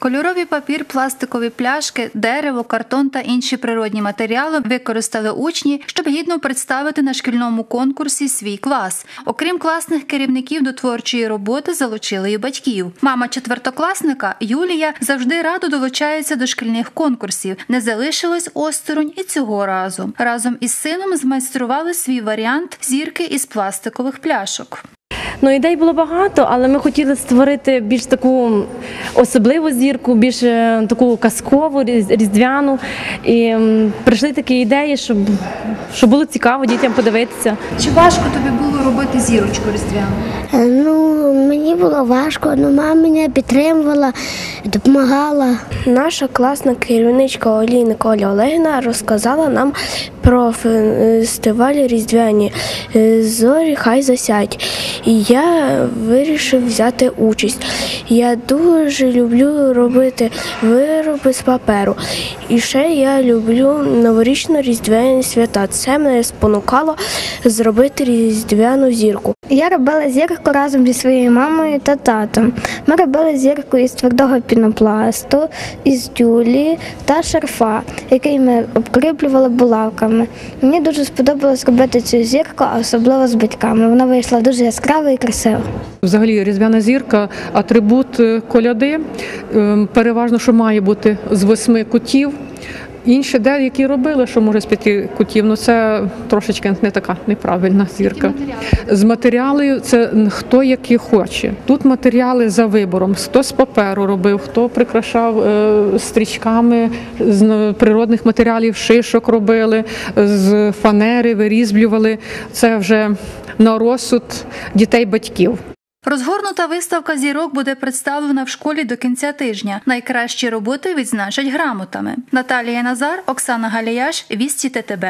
Кольоровий папір, пластикові пляшки, дерево, картон та інші природні матеріали використали учні, щоб гідно представити на шкільному конкурсі свій клас. Окрім класних керівників до творчої роботи, залучили і батьків. Мама четвертокласника Юлія завжди радо долучається до шкільних конкурсів. Не залишилась осторонь і цього разу. Разом із сином змайстрували свій варіант зірки із пластикових пляшок. Ну, ідей було багато, але ми хотіли створити більш таку особливу зірку, більш е, таку казкову, різ- різдвяну. І прийшли такі ідеї, щоб, щоб було цікаво дітям подивитися. Чи важко тобі було робити зірочку різдвяну? Мені було важко, але мама мене підтримувала, допомагала. Наша класна керівничка Оліна Коля Олегівна розказала нам про фестиваль Різдвяні зорі хай засядь. І я вирішив взяти участь. Я дуже люблю робити вироби з паперу. І ще я люблю новорічно-різдвяні свята. Це мене спонукало зробити різдвяну зірку. Я робила зірку разом зі своєю мамою та татом. Ми робили зірку із твердого пінопласту, із тюлі та шарфа, який ми обкріплювали булавками. Мені дуже сподобалось робити цю зірку, а особливо з батьками. Вона вийшла дуже яскрава і красива. Взагалі, різдвяна зірка атрибут коляди. Ем, Переважно, що має бути з восьми кутів. Інші деякі робили, що може з п'яти кутів. Ну це трошечки не така неправильна зірка. З матеріалів це хто які хоче. Тут матеріали за вибором. Хто з паперу робив, хто прикрашав е, стрічками з природних матеріалів, шишок робили, з фанери вирізблювали. Це вже на розсуд дітей батьків. Розгорнута виставка зірок буде представлена в школі до кінця тижня. Найкращі роботи відзначать грамотами. Наталія Назар, Оксана Галіяш, Вісті ТТБ.